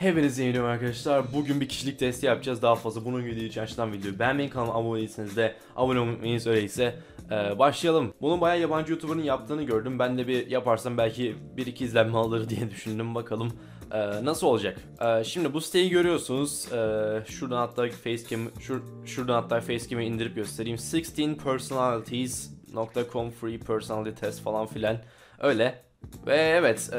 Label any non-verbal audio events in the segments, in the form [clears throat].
Hepinize yeni arkadaşlar. Bugün bir kişilik testi yapacağız. Daha fazla bunun gibi için açılan videoyu beğenmeyi kanalıma abone değilseniz de abone olmayı. Öyleyse e, başlayalım. Bunun bayağı yabancı YouTuber'ın yaptığını gördüm. Ben de bir yaparsam belki 1-2 izlenme alır diye düşündüm. Bakalım e, nasıl olacak. E, şimdi bu siteyi görüyorsunuz. E, şuradan hatta facecam şur, şuradan hatta facecam'i indirip göstereyim. 16personalities.com free personality test falan filan. Öyle. Ve evet, e,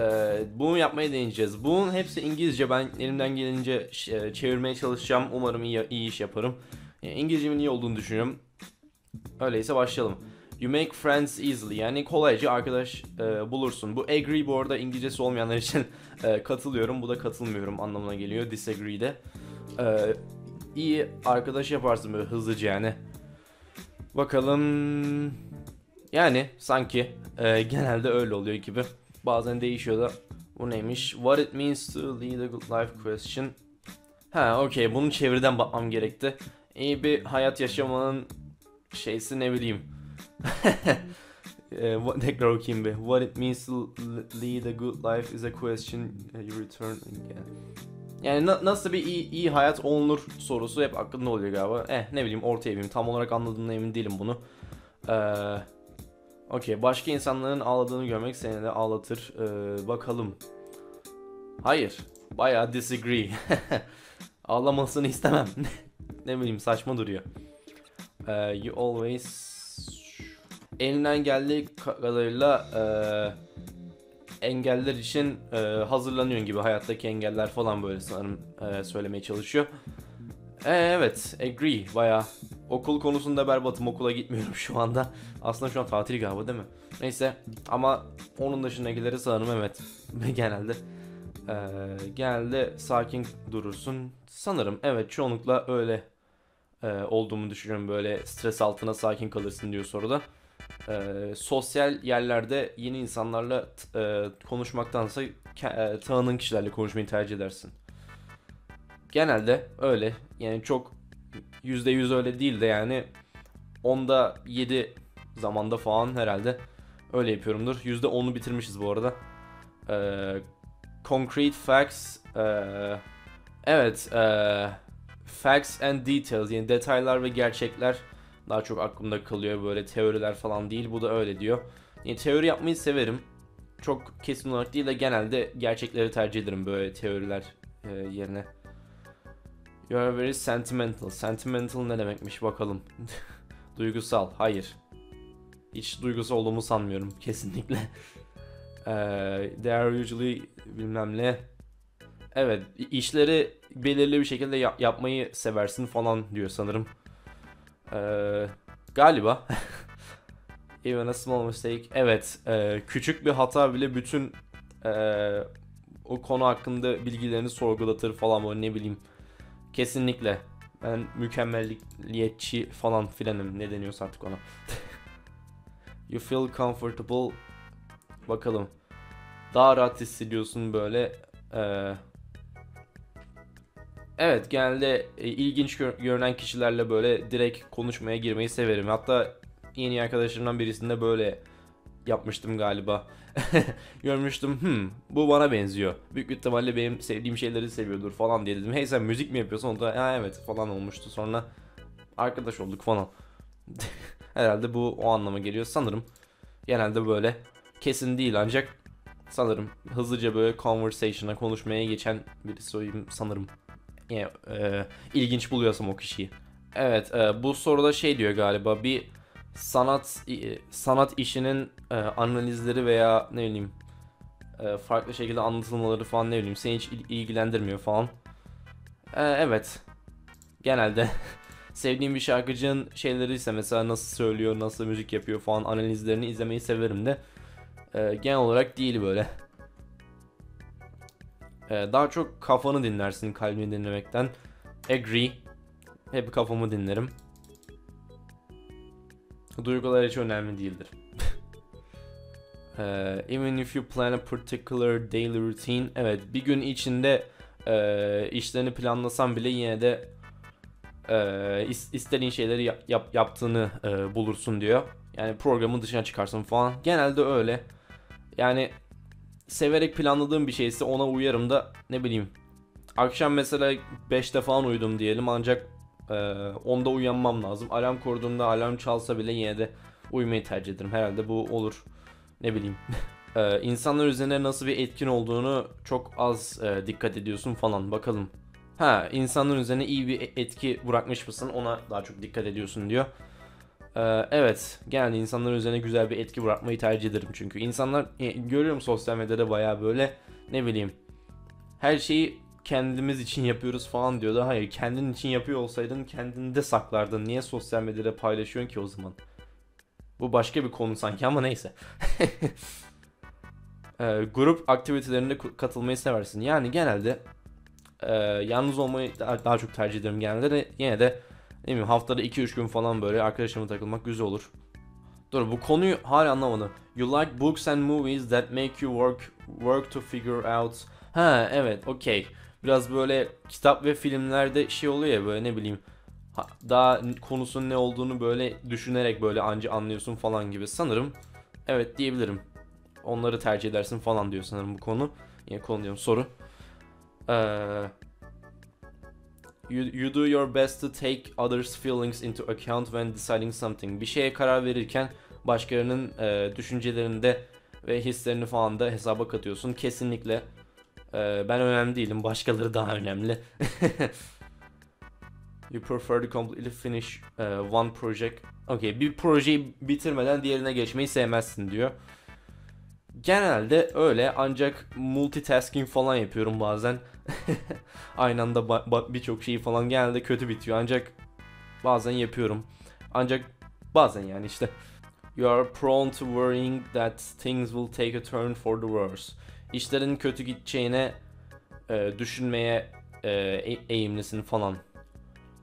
bunu yapmayı deneyeceğiz. Bunun hepsi İngilizce. Ben elimden gelince ş- çevirmeye çalışacağım. Umarım iyi, iyi iş yaparım. Yani İngilizcemin iyi olduğunu düşünüyorum. Öyleyse başlayalım. You make friends easily. Yani kolayca arkadaş e, bulursun. Bu agree bu arada İngilizcesi olmayanlar için [laughs] e, katılıyorum. Bu da katılmıyorum anlamına geliyor. Disagree de. E, iyi arkadaş yaparsın böyle hızlıca yani. Bakalım. Yani sanki e, genelde öyle oluyor gibi. Bazen değişiyor da. Bu neymiş? What it means to lead a good life question. Ha okey bunu çeviriden bakmam gerekti. İyi bir hayat yaşamanın şeysi ne bileyim. [laughs] e, what, tekrar okuyayım bir. What it means to lead a good life is a question you return again. Yani na- nasıl bir iyi, iyi hayat olunur sorusu hep aklımda oluyor galiba. Eh ne bileyim ortaya bileyim. Tam olarak anladığımdan emin değilim bunu. Eee Okey. Başka insanların ağladığını görmek seni de ağlatır. Ee, bakalım. Hayır. Bayağı disagree. [laughs] Ağlamasını istemem. [laughs] ne bileyim saçma duruyor. Ee, you always elinden geldiği kadarıyla e, engeller için e, hazırlanıyorsun gibi hayattaki engeller falan böyle sanırım e, söylemeye çalışıyor. E, evet, agree baya. Okul konusunda berbatım okula gitmiyorum şu anda. Aslında şu an tatil galiba değil mi? Neyse ama onun dışındakileri sanırım evet [laughs] genelde. E, genelde sakin durursun. Sanırım evet çoğunlukla öyle e, olduğumu düşünüyorum. Böyle stres altına sakin kalırsın diyor soruda. E, sosyal yerlerde yeni insanlarla e, konuşmaktansa e, tanıdığın kişilerle konuşmayı tercih edersin. Genelde öyle. Yani çok %100 öyle değil de yani onda 7 zamanda falan herhalde öyle yapıyorumdur. %10'u bitirmişiz bu arada. Ee, concrete facts ee, evet ee, facts and details yani detaylar ve gerçekler daha çok aklımda kalıyor böyle teoriler falan değil bu da öyle diyor. Yani teori yapmayı severim. Çok kesin olarak değil de genelde gerçekleri tercih ederim böyle teoriler ee, yerine. You are very sentimental. Sentimental ne demekmiş bakalım. [laughs] Duygusal. Hayır. Hiç duygusal olduğumu sanmıyorum kesinlikle. [laughs] Eee they are usually bilmem ne. Evet işleri belirli bir şekilde yap- yapmayı seversin falan diyor sanırım. Eee galiba. [laughs] Even a small mistake. Evet eee, küçük bir hata bile bütün eee, o konu hakkında bilgilerini sorgulatır falan böyle ne bileyim. Kesinlikle. Ben mükemmelliyetçi falan filanım. Ne deniyorsa artık ona. [laughs] you feel comfortable. Bakalım. Daha rahat hissediyorsun böyle. Ee, evet genelde e, ilginç gör- görünen kişilerle böyle direkt konuşmaya girmeyi severim. Hatta yeni arkadaşlarımdan birisinde böyle yapmıştım galiba. [laughs] Görmüştüm. Hmm, bu bana benziyor. Büyük ihtimalle benim sevdiğim şeyleri seviyordur falan diye dedim. Hey sen müzik mi yapıyorsun? O da ha evet falan olmuştu. Sonra arkadaş olduk falan. [laughs] Herhalde bu o anlama geliyor sanırım. Genelde böyle. Kesin değil ancak sanırım hızlıca böyle conversation'a konuşmaya geçen birisi oyum sanırım. Yani, e, ilginç buluyorsam o kişiyi. Evet e, bu soruda şey diyor galiba bir sanat e, sanat işinin e, analizleri veya ne bileyim e, farklı şekilde anlatılmaları falan ne bileyim seni hiç il- ilgilendirmiyor falan. E, evet. Genelde [laughs] sevdiğim bir şarkıcının şeyleri ise mesela nasıl söylüyor, nasıl müzik yapıyor falan analizlerini izlemeyi severim de e, genel olarak değil böyle. E, daha çok kafanı dinlersin kalbini dinlemekten. Agree. Hep kafamı dinlerim. Duygular hiç önemli değildir. Eee, [laughs] even if you plan a particular daily routine, evet bir gün içinde eee, işlerini planlasan bile yine de is- istediğin şeyleri yap- yap- yaptığını eee, bulursun diyor. Yani programın dışına çıkarsın falan. Genelde öyle. Yani severek planladığım bir şeyse ona uyarım da ne bileyim akşam mesela 5'te falan uyudum diyelim ancak e, 10'da uyanmam lazım. Alarm kurduğumda alarm çalsa bile yine de uyumayı tercih ederim. Herhalde bu olur. Ne bileyim. [laughs] e, insanlar üzerine nasıl bir etkin olduğunu çok az e, dikkat ediyorsun falan. Bakalım. Ha, insanların üzerine iyi bir e, etki bırakmış mısın? Ona daha çok dikkat ediyorsun diyor. Ee, evet, genelde insanların üzerine güzel bir etki bırakmayı tercih ederim çünkü insanlar e, görüyorum sosyal medyada bayağı böyle ne bileyim her şeyi kendimiz için yapıyoruz falan diyordu. Hayır, kendin için yapıyor olsaydın kendinde saklardın. Niye sosyal medyada paylaşıyorsun ki o zaman? Bu başka bir konu sanki ama neyse. [laughs] Ee, grup aktivitelerine katılmayı seversin. Yani genelde e, yalnız olmayı daha, daha çok tercih ederim genelde de yine de ne bileyim haftada 2-3 gün falan böyle arkadaşlarımla takılmak güzel olur. Dur bu konuyu hala anlamadım. You like books and movies that make you work work to figure out. Ha evet okey. Biraz böyle kitap ve filmlerde şey oluyor ya böyle ne bileyim ha- daha konusunun ne olduğunu böyle düşünerek böyle anca anlıyorsun falan gibi. Sanırım evet diyebilirim. Onları tercih edersin falan diyor sanırım bu konu. Yine konu diyorum soru. Ee, you, you do your best to take others' feelings into account when deciding something. Bir şeye karar verirken başkalarının e, düşüncelerini ve hislerini falan da hesaba katıyorsun. Kesinlikle. E, ben önemli değilim. Başkaları daha önemli. [laughs] you prefer to completely finish uh, one project. Okay, bir projeyi bitirmeden diğerine geçmeyi sevmezsin diyor. Genelde öyle ancak multitasking falan yapıyorum bazen. [laughs] Aynı anda birçok şeyi falan genelde kötü bitiyor ancak bazen yapıyorum. Ancak bazen yani işte. You are prone to worrying that things will take a turn for the worse. İşlerin kötü gideceğine e, düşünmeye e, e- eğimlisin falan.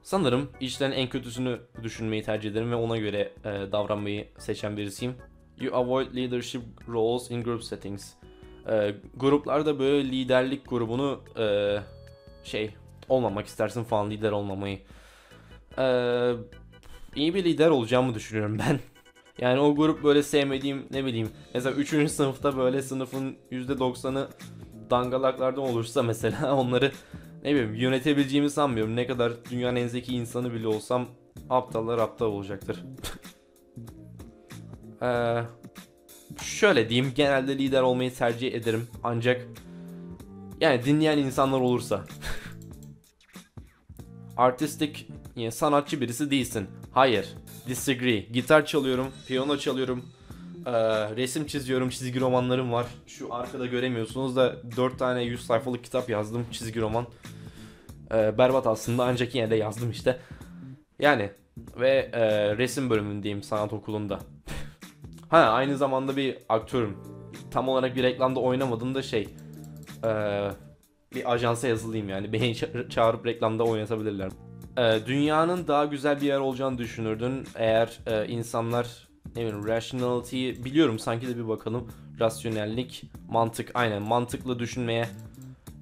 Sanırım işlerin en kötüsünü düşünmeyi tercih ederim ve ona göre e, davranmayı seçen birisiyim. You avoid leadership roles in group settings. E, gruplarda böyle liderlik grubunu e, şey olmamak istersin falan lider olmamayı. E, iyi bir lider olacağımı düşünüyorum ben. Yani o grup böyle sevmediğim ne bileyim mesela 3. sınıfta böyle sınıfın %90'ı dangalaklardan olursa mesela [laughs] onları ne bileyim yönetebileceğimi sanmıyorum. Ne kadar dünyanın en zeki insanı bile olsam aptallar aptal olacaktır. [laughs] Ee, şöyle diyeyim genelde lider olmayı tercih ederim ancak yani dinleyen insanlar olursa [laughs] artistik yani sanatçı birisi değilsin. Hayır. Disagree. Gitar çalıyorum, piyano çalıyorum, resim çiziyorum, çizgi romanlarım var. Şu arkada göremiyorsunuz da 4 tane 100 sayfalık kitap yazdım çizgi roman. Berbat aslında ancak yine de yazdım işte. Yani ve resim bölümündeyim sanat okulunda. [laughs] ha aynı zamanda bir aktörüm. Tam olarak bir reklamda oynamadım da şey bir ajansa yazılıyım yani beni ça- [laughs] çağırıp reklamda oynatabilirler. E, dünyanın daha güzel bir yer olacağını düşünürdün eğer e, insanlar ne bileyim rationality biliyorum sanki de bir bakalım rasyonellik mantık aynen mantıklı düşünmeye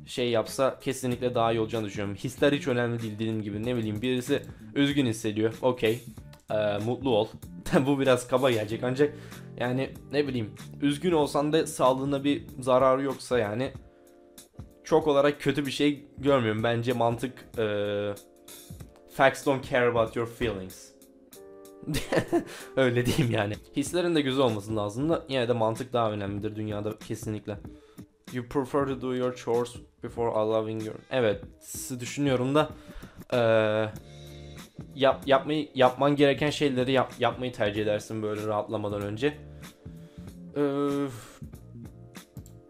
şey yapsa kesinlikle daha iyi olacağını düşünüyorum. Hisler hiç önemli değil dediğim gibi. Ne bileyim birisi üzgün hissediyor. Okey. Ee, mutlu ol. [laughs] Bu biraz kaba gelecek ancak yani ne bileyim üzgün olsan da sağlığına bir zararı yoksa yani çok olarak kötü bir şey görmüyorum. Bence mantık ee, facts don't care about your feelings. [laughs] Öyle diyeyim yani. Hislerin de güzel olması lazım da yine de mantık daha önemlidir dünyada kesinlikle. You prefer to do your chores before allowing your... Evet, düşünüyorum da eee, yap, yapmayı yapman gereken şeyleri yap, yapmayı tercih edersin böyle rahatlamadan önce. Eee,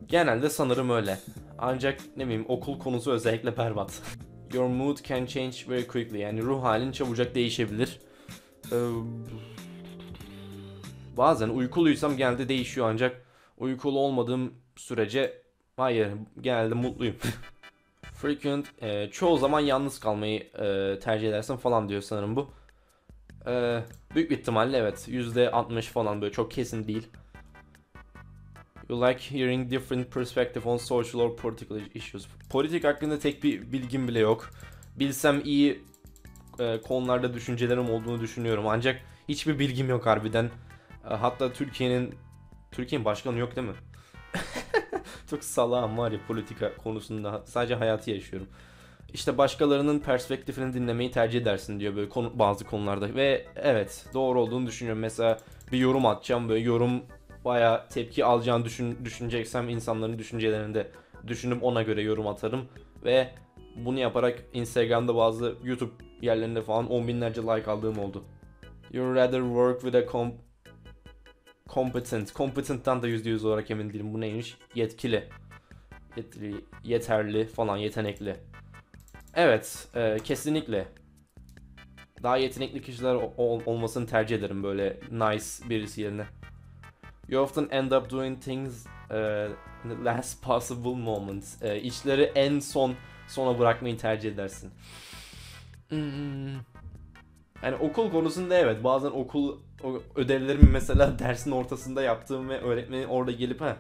genelde sanırım öyle. Ancak ne bileyim okul konusu özellikle berbat. [laughs] Your mood can change very quickly. Yani ruh halin çabucak değişebilir. Eee, bazen uykuluysam genelde değişiyor ancak uykulu olmadığım sürece hayır genelde mutluyum. [laughs] Frequent e, çoğu zaman yalnız kalmayı e, tercih edersin falan diyor sanırım bu. E, büyük bir ihtimalle evet %60 falan böyle çok kesin değil. You like hearing different perspective on social or political issues. Politik hakkında tek bir bilgim bile yok. Bilsem iyi e, konularda düşüncelerim olduğunu düşünüyorum ancak hiçbir bilgim yok harbiden. E, hatta Türkiye'nin Türkiye'nin başkanı yok değil mi? [laughs] Çok salağım var ya politika konusunda. Sadece hayatı yaşıyorum. İşte başkalarının perspektifini dinlemeyi tercih edersin diyor böyle konu, bazı konularda. Ve evet doğru olduğunu düşünüyorum. Mesela bir yorum atacağım böyle yorum baya tepki alacağını düşün, düşüneceksem insanların düşüncelerini de düşünüp ona göre yorum atarım. Ve bunu yaparak Instagram'da bazı YouTube yerlerinde falan on binlerce like aldığım oldu. You rather work with a com- competent. Competent'tan da %100 olarak emin değilim. Bu neymiş? Yetkili. Yetkili, yeterli falan, yetenekli. Evet, e, kesinlikle. Daha yetenekli kişiler ol- olmasını tercih ederim böyle nice birisi yerine. You often end up doing things uh, in the last [laughs] possible moments. E, işleri en son sona bırakmayı tercih edersin. Hmm. Yani okul konusunda evet bazen okul ödevlerimi mesela [laughs] dersin ortasında yaptığım ve öğretmenin orada gelip ha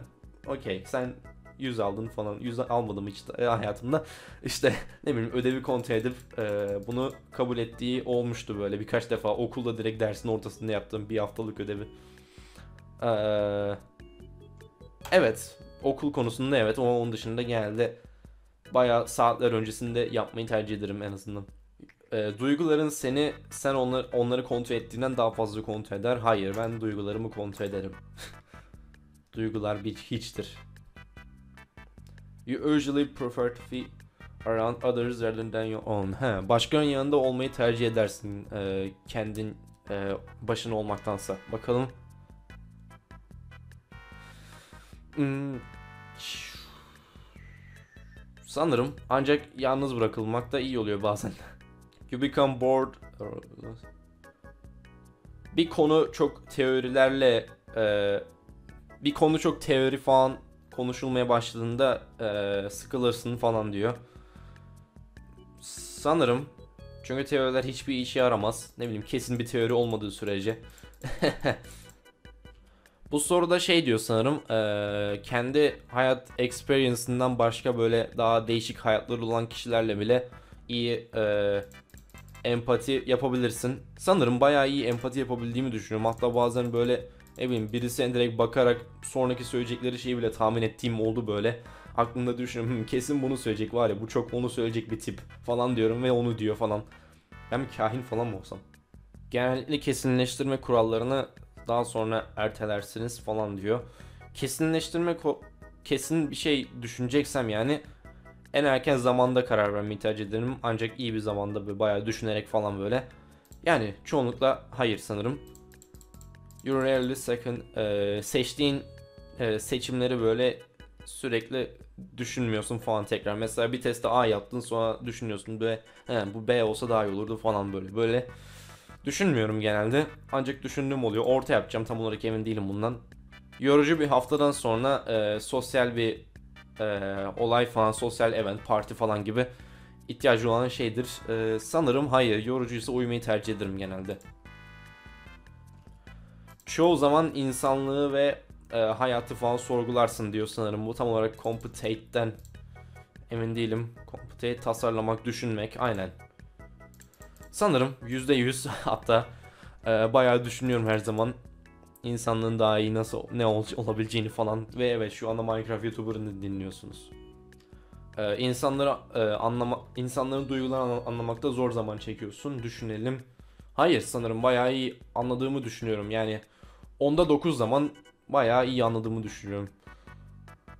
okey sen 100 aldın falan 100 almadım hiç e, hayatımda işte [laughs] ne bileyim ödevi kontrol edip e, bunu kabul ettiği olmuştu böyle birkaç defa okulda direkt dersin ortasında yaptığım bir haftalık ödevi. E, evet okul konusunda evet ama onun dışında genelde bayağı saatler öncesinde yapmayı tercih ederim en azından. E, duyguların seni sen onları onları kontrol ettiğinden daha fazla kontrol eder. Hayır, ben duygularımı kontrol ederim. [laughs] Duygular bir hiçtir. You usually prefer to be around others rather than your own. He, başkalarının yanında olmayı tercih edersin e, kendin e, başına olmaktansa. Bakalım. Sanırım ancak yalnız bırakılmak da iyi oluyor bazen. [laughs] You become bored. Bir konu çok teorilerle e, bir konu çok teori falan konuşulmaya başladığında e, sıkılırsın falan diyor. Sanırım çünkü teoriler hiçbir işe yaramaz. Ne bileyim kesin bir teori olmadığı sürece. [laughs] Bu soruda şey diyor sanırım e, kendi hayat experience'ından başka böyle daha değişik hayatları olan kişilerle bile iyi e, empati yapabilirsin. Sanırım bayağı iyi empati yapabildiğimi düşünüyorum. Hatta bazen böyle ne bileyim birisine direkt bakarak sonraki söyleyecekleri şeyi bile tahmin ettiğim oldu böyle. Aklımda düşünüyorum "Hmm, kesin bunu söyleyecek var ya bu çok onu söyleyecek bir tip falan diyorum ve onu diyor falan. Ben bir kahin falan mı olsam? Genellikle kesinleştirme kurallarını daha sonra ertelersiniz falan diyor. Kesinleştirme kesin bir şey düşüneceksem yani en erken zamanda karar vermeyi tercih ederim. Ancak iyi bir zamanda böyle bayağı düşünerek falan böyle. Yani çoğunlukla hayır sanırım. You rarely second e, seçtiğin e, seçimleri böyle sürekli düşünmüyorsun falan tekrar. Mesela bir testte A yaptın sonra düşünüyorsun ve he, bu B olsa daha iyi olurdu falan böyle. Böyle düşünmüyorum genelde. Ancak düşündüğüm oluyor. Orta yapacağım tam olarak emin değilim bundan. Yorucu bir haftadan sonra e, sosyal bir e, olay falan, sosyal event, parti falan gibi ihtiyacı olan şeydir. E, sanırım hayır, yorucuysa uyumayı tercih ederim genelde. Çoğu zaman insanlığı ve e, hayatı falan sorgularsın diyor sanırım. Bu tam olarak computate'den emin değilim. Computate tasarlamak, düşünmek aynen. Sanırım %100 [laughs] hatta e, bayağı düşünüyorum her zaman insanlığın daha iyi nasıl ne ol, olabileceğini falan ve evet şu anda Minecraft YouTuber'ını dinliyorsunuz. Ee, insanları e, anlama insanların duygularını anlamakta zor zaman çekiyorsun. Düşünelim. Hayır sanırım bayağı iyi anladığımı düşünüyorum. Yani onda 9 zaman bayağı iyi anladığımı düşünüyorum.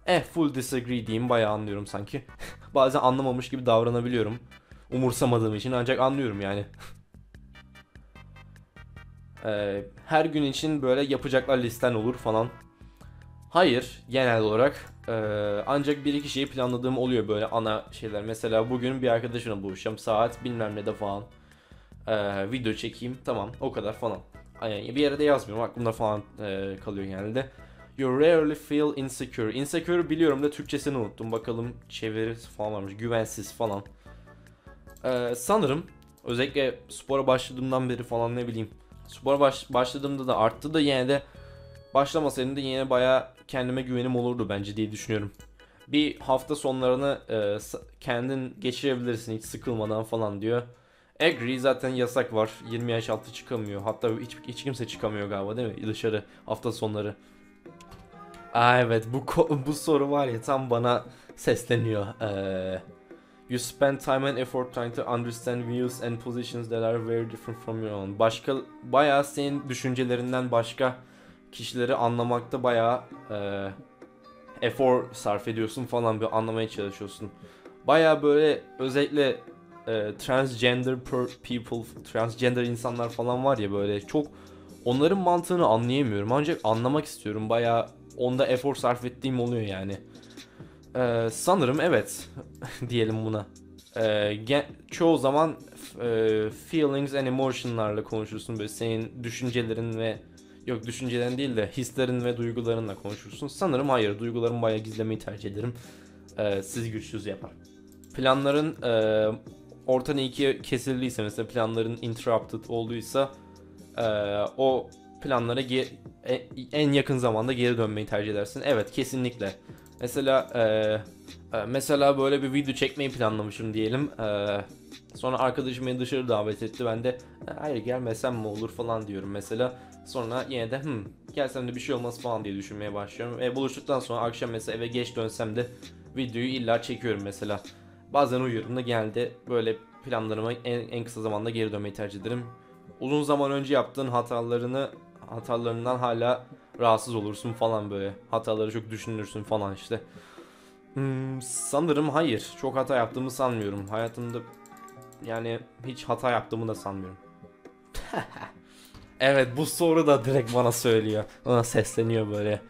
Eh full disagree diyeyim bayağı anlıyorum sanki. [laughs] Bazen anlamamış gibi davranabiliyorum. Umursamadığım için ancak anlıyorum yani. Ee, her gün için böyle yapacaklar listen olur falan. Hayır genel olarak ee, ancak bir iki şeyi planladığım oluyor böyle ana şeyler. Mesela bugün bir arkadaşımla buluşacağım saat bilmem ne de falan. Ee, video çekeyim tamam o kadar falan. Yani bir yere de yazmıyorum aklımda falan kalıyor genelde. You rarely feel insecure. Insecure biliyorum da Türkçesini unuttum. Bakalım çevirisi falan varmış. Güvensiz falan. Ee, sanırım özellikle spora başladığımdan beri falan ne bileyim spora baş, başladığımda da arttı da yine de başlamasaydım da yine baya kendime güvenim olurdu bence diye düşünüyorum. Bir hafta sonlarını e, kendin geçirebilirsin hiç sıkılmadan falan diyor. Agree zaten yasak var. 20 yaş altı çıkamıyor. Hatta hiç, hiç kimse çıkamıyor galiba değil mi? Dışarı hafta sonları. Aa, evet bu bu soru var ya tam bana sesleniyor. Ee, you spend time and effort trying to understand views and positions that are very different from your own. Başka bayağı senin düşüncelerinden başka kişileri anlamakta bayağı e, efor sarf ediyorsun falan bir anlamaya çalışıyorsun. Bayağı böyle özellikle e, transgender people, transgender insanlar falan var ya böyle çok onların mantığını anlayamıyorum ancak anlamak istiyorum. Bayağı onda efor sarf ettiğim oluyor yani. Ee, sanırım evet [laughs] diyelim buna. Ee, gen- çoğu zaman e, feelings and emotion'larla konuşursun böyle senin düşüncelerin ve yok düşüncelerin değil de hislerin ve duygularınla konuşursun. Sanırım hayır duygularımı bayağı gizlemeyi tercih ederim. Ee, sizi güçsüz yapar. Planların e, ortadan ikiye kesildiyse mesela planların interrupted olduysa e, o planlara ge- e- en yakın zamanda geri dönmeyi tercih edersin. Evet kesinlikle. Mesela e, e, mesela böyle bir video çekmeyi planlamışım diyelim. E, sonra arkadaşım beni dışarı davet etti. Ben de "E, hayır gelmesem mi olur falan diyorum mesela. Sonra yine de hmm, gelsem de bir şey olmaz falan diye düşünmeye başlıyorum. Ve buluştuktan sonra akşam mesela eve geç dönsem de videoyu illa çekiyorum mesela. Bazen uyuyorum da genelde böyle planlarıma en, en kısa zamanda geri dönmeyi tercih ederim. Uzun zaman önce yaptığın hatalarını hatalarından hala rahatsız olursun falan böyle. Hataları çok düşünürsün falan işte. Hmm, sanırım hayır. Çok hata yaptığımı sanmıyorum. Hayatımda yani hiç hata yaptığımı da sanmıyorum. [laughs] evet bu soru da direkt bana söylüyor. Bana sesleniyor böyle.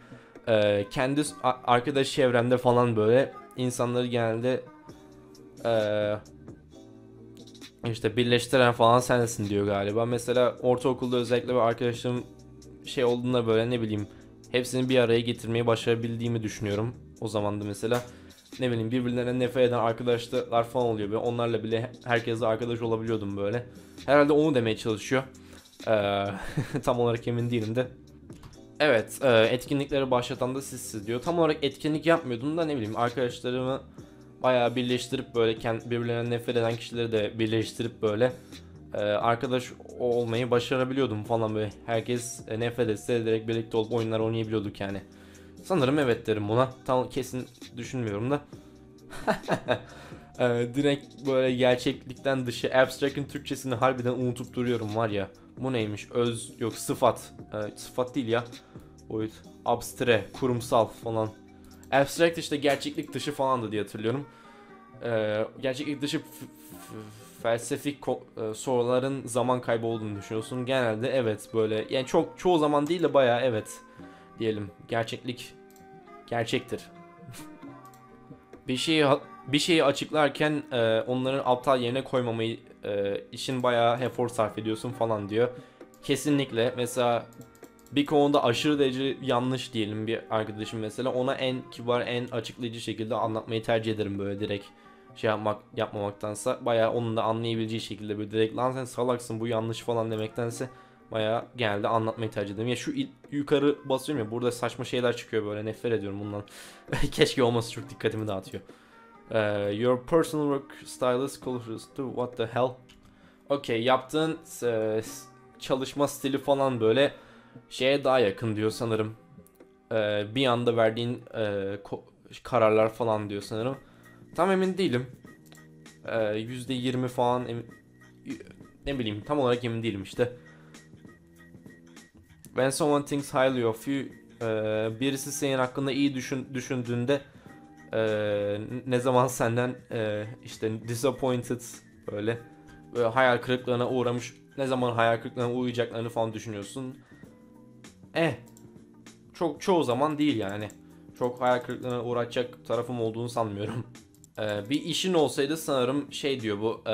Ee, kendi arkadaş çevremde falan böyle insanları genelde ee, işte birleştiren falan sensin diyor galiba. Mesela ortaokulda özellikle bir arkadaşım şey olduğunda böyle ne bileyim hepsini bir araya getirmeyi başarabildiğimi düşünüyorum. O zaman da mesela ne bileyim birbirlerine nefret eden arkadaşlar falan oluyor. Böyle onlarla bile herkesle arkadaş olabiliyordum böyle. Herhalde onu demeye çalışıyor. Ee, [laughs] tam olarak emin değilim de. Evet, e, etkinlikleri başlatan da sizsiz diyor. Tam olarak etkinlik yapmıyordum da ne bileyim arkadaşlarımı bayağı birleştirip böyle birbirlerine nefret eden kişileri de birleştirip böyle e, arkadaş olmayı başarabiliyordum falan böyle. Herkes e, nefret etse direkt birlikte olup oyunlar oynayabiliyorduk yani. Sanırım evet derim buna. Tam kesin düşünmüyorum da. [laughs] E, direkt böyle gerçeklikten dışı abstract'in Türkçesini harbiden unutup duruyorum var ya. Bu neymiş? Öz yok sıfat. E, sıfat değil ya. Boyut. Abstre, kurumsal falan. Abstract işte gerçeklik dışı falandı diye hatırlıyorum. E, gerçeklik dışı felsefik e, soruların zaman kaybı olduğunu düşünüyorsun. Genelde evet böyle yani çok çoğu zaman değil de bayağı evet diyelim. Gerçeklik gerçektir. [laughs] bir şeyi bir şeyi açıklarken e, onların aptal yerine koymamayı e, işin bayağı efor sarf ediyorsun falan diyor. Kesinlikle mesela bir konuda aşırı derece yanlış diyelim bir arkadaşım mesela ona en kibar en açıklayıcı şekilde anlatmayı tercih ederim böyle direkt şey yapmak yapmamaktansa bayağı onun da anlayabileceği şekilde böyle direkt lan sen salaksın bu yanlış falan demektense bayağı genelde anlatmayı tercih ederim. Ya şu yukarı basıyorum ya burada saçma şeyler çıkıyor böyle nefret ediyorum bundan. [laughs] Keşke olması çok dikkatimi dağıtıyor. Ee, your personal work style is close to what the hell? Okey yaptığın e, çalışma stili falan böyle şeye daha yakın diyor sanırım. Ee, bir anda verdiğin ko- kararlar falan diyor sanırım. Tam emin değilim. Ee, %20 falan emin, ne bileyim tam olarak emin değilim işte. When someone thinks highly of you e, birisi senin hakkında iyi düşün, düşündüğünde e, ne zaman senden e, işte disappointed böyle, böyle hayal kırıklığına uğramış ne zaman hayal kırıklığına uğrayacaklarını falan düşünüyorsun. Eh çok çoğu zaman değil yani. Çok hayal kırıklığına uğratacak tarafım olduğunu sanmıyorum. Ee, bir işin olsaydı sanırım şey diyor bu e,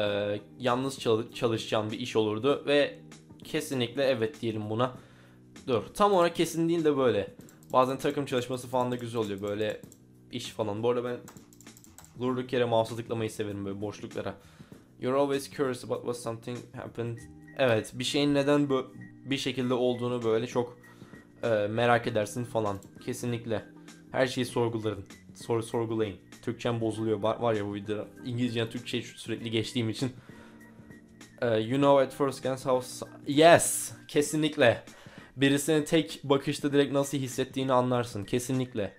yalnız çal- çalışacağın bir iş olurdu ve kesinlikle evet diyelim buna. Dur tam olarak kesin değil de böyle. Bazen takım çalışması falan da güzel oluyor böyle iş falan. Bu arada ben durduk yere mouse'a tıklamayı severim böyle boşluklara. You're always curious about what something happened. Evet bir şeyin neden bu bir şekilde olduğunu böyle çok e, merak edersin falan. Kesinlikle. Her şeyi sorguların. Sor, sorgulayın. Türkçem bozuluyor var, var ya bu videoda. İngilizce Türkçe sürekli geçtiğim için. E, you know at first glance how... Yes! Kesinlikle. birisini tek bakışta direkt nasıl hissettiğini anlarsın kesinlikle.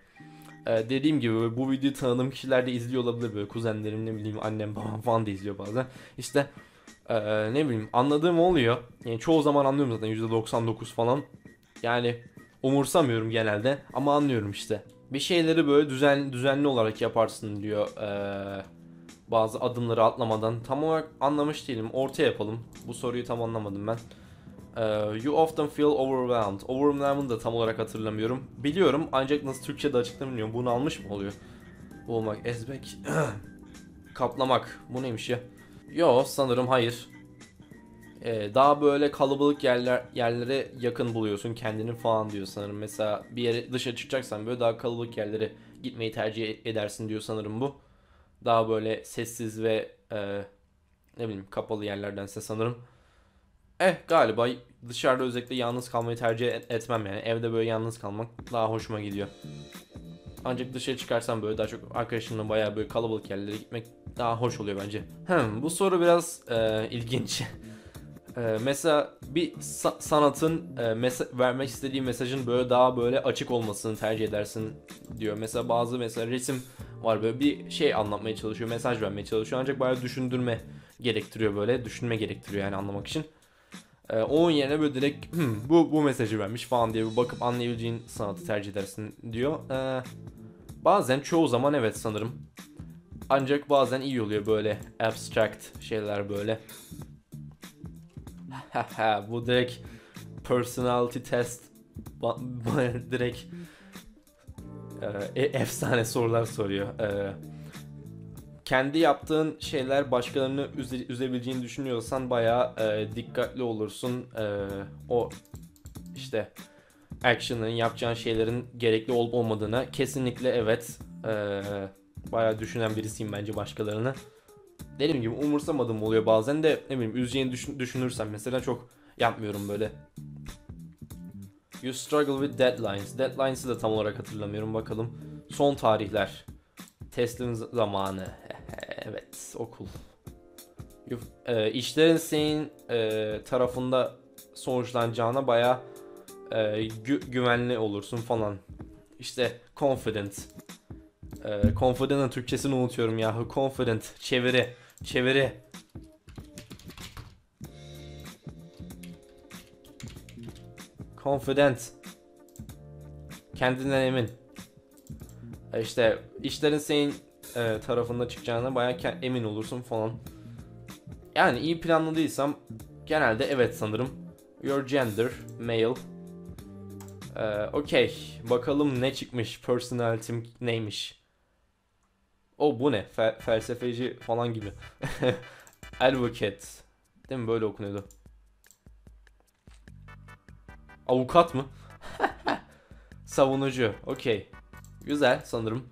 Ee, dediğim gibi bu videoyu tanıdığım kişiler de izliyor olabilir böyle kuzenlerim ne bileyim annem babam falan da izliyor bazen. İşte ee, ne bileyim anladığım oluyor. Yani çoğu zaman anlıyorum zaten %99 falan. Yani umursamıyorum genelde ama anlıyorum işte. Bir şeyleri böyle düzen, düzenli olarak yaparsın diyor. Ee, bazı adımları atlamadan. Tam olarak anlamış değilim. Orta yapalım. Bu soruyu tam anlamadım ben. Ee, you often feel overwhelmed. Overwhelmed'ı da tam olarak hatırlamıyorum. Biliyorum ancak nasıl Türkçe'de açıklamıyorum. Bunu almış mı oluyor? Olmak, ezbek, [clears throat] kaplamak. Bu neymiş ya? Yo sanırım hayır. Ee, daha böyle kalabalık yerler yerlere yakın buluyorsun kendini falan diyor sanırım. Mesela bir yere dışarı çıkacaksan böyle daha kalabalık yerlere gitmeyi tercih edersin diyor sanırım bu. Daha böyle sessiz ve e, ne bileyim kapalı yerlerdense sanırım. Eh galiba dışarıda özellikle yalnız kalmayı tercih etmem yani. Evde böyle yalnız kalmak daha hoşuma gidiyor. Ancak dışarı çıkarsam böyle daha çok arkadaşımla bayağı böyle kalabalık yerlere gitmek daha hoş oluyor bence. Hmm, bu soru biraz e, ilginç. [laughs] e, mesela bir sa- sanatın e, mes- vermek istediği mesajın böyle daha böyle açık olmasını tercih edersin diyor. Mesela bazı mesela resim var böyle bir şey anlatmaya çalışıyor, mesaj vermeye çalışıyor ancak bayağı düşündürme gerektiriyor böyle, düşünme gerektiriyor yani anlamak için. Ee, onun yerine böyle direkt "Hmm, bu bu mesajı vermiş falan diye bir bakıp anlayabileceğin sanatı tercih edersin diyor. Ee, bazen çoğu zaman evet sanırım. Ancak bazen iyi oluyor böyle abstract şeyler böyle. [laughs] bu direkt personality test [laughs] direkt e, e- efsane sorular soruyor. E, kendi yaptığın şeyler başkalarını üze- üzebileceğini düşünüyorsan bayağı e, dikkatli olursun. E, o işte action'ın yapacağın şeylerin gerekli olup olmadığına kesinlikle evet. E, bayağı düşünen birisiyim bence başkalarını. Dediğim gibi umursamadım oluyor bazen de ne bileyim üzeceğini düşün- düşünürsem mesela çok yapmıyorum böyle. You struggle with deadlines. Deadlines'ı da tam olarak hatırlamıyorum bakalım. Son tarihler. Teslim zamanı. [laughs] evet okul. E, işlerin senin e, tarafında sonuçlanacağına baya gü- güvenli olursun falan. İşte confident. E, confident'ın Türkçesini unutuyorum yahu. Confident. Çeviri. Çeviri. Confident. Kendinden emin. E, İşte işlerin senin e, tarafında çıkacağına bayağı emin olursun falan. Yani iyi planladıysam genelde evet sanırım. Your gender, male. Ee, Okey. Bakalım ne çıkmış. Personality'm neymiş. O bu ne? Fe- felsefeci falan gibi. [laughs] Advocate. Değil mi? Böyle okunuyordu. Avukat mı? [laughs] Savunucu. Okey. Güzel sanırım.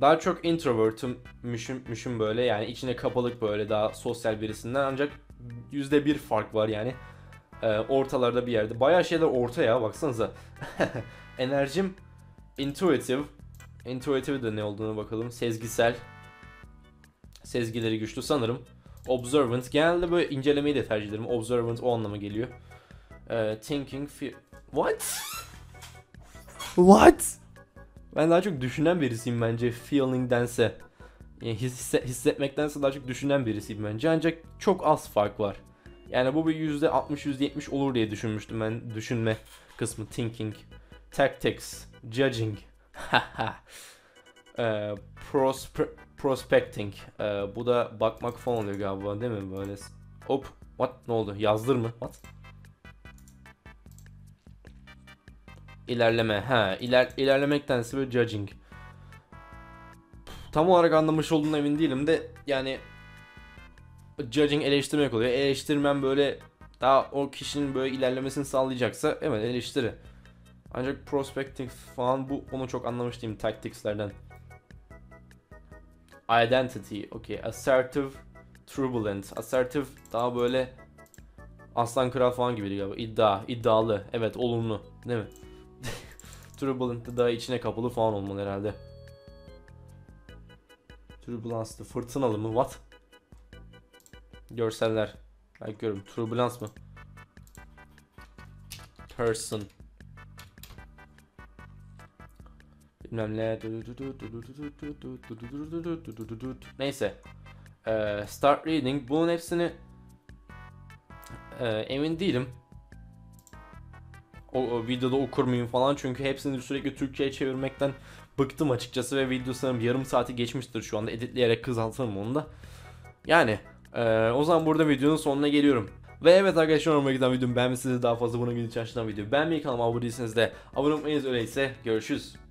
Daha çok introvert'ümüşüm böyle yani içine kapalık böyle daha sosyal birisinden ancak yüzde bir fark var yani. Ee, ortalarda bir yerde. Bayağı şeyler orta ya baksanıza. [laughs] Enerjim intuitive. Intuitive de ne olduğunu bakalım. Sezgisel. Sezgileri güçlü sanırım. Observant. Genelde böyle incelemeyi de tercih ederim. Observant o anlama geliyor. Ee, thinking, What? What? Ben daha çok düşünen birisiyim bence feeling'dense. Yani hisse- hissetmektense daha çok düşünen birisiyim bence. Ancak çok az fark var. Yani bu bir %60 %70 olur diye düşünmüştüm ben düşünme kısmı thinking, tactics, judging, [laughs] Ee, prospe- prospecting. Ee, bu da bakmak falan oluyor galiba değil mi böyle? Hop, what ne oldu? Yazdır mı? What? İlerleme. Ha, iler ilerlemektense böyle judging. Tam olarak anlamış olduğuna emin değilim de yani judging eleştirmek oluyor. Eleştirmen böyle daha o kişinin böyle ilerlemesini sağlayacaksa evet eleştiri. Ancak prospecting falan bu onu çok anlamış değilim tactics'lerden. Identity, okay. Assertive, turbulent. Assertive daha böyle aslan kral falan gibi galiba. İddia, iddialı. Evet, olumlu. Değil mi? [laughs] Turbulent de daha içine kapalı falan olmalı herhalde. Turbulence'da fırtınalı mı? What? Görseller. Belki görüyorum. Turbulans mı? person. Bilmem ne. Neyse. Ee, start reading. Bunun hepsini ee, emin değilim. O, o videoda okur muyum falan çünkü hepsini sürekli Türkçe'ye çevirmekten bıktım açıkçası ve video sanırım yarım saati geçmiştir şu anda editleyerek kızaltırım onu da. Yani ee, o zaman burada videonun sonuna geliyorum. Ve evet arkadaşlar umarım giden videomu beğenmişsiniz daha fazla bunun gibi çalışan video beğenmeyi kanalıma abone değilseniz de abone olmayınız öyleyse görüşürüz.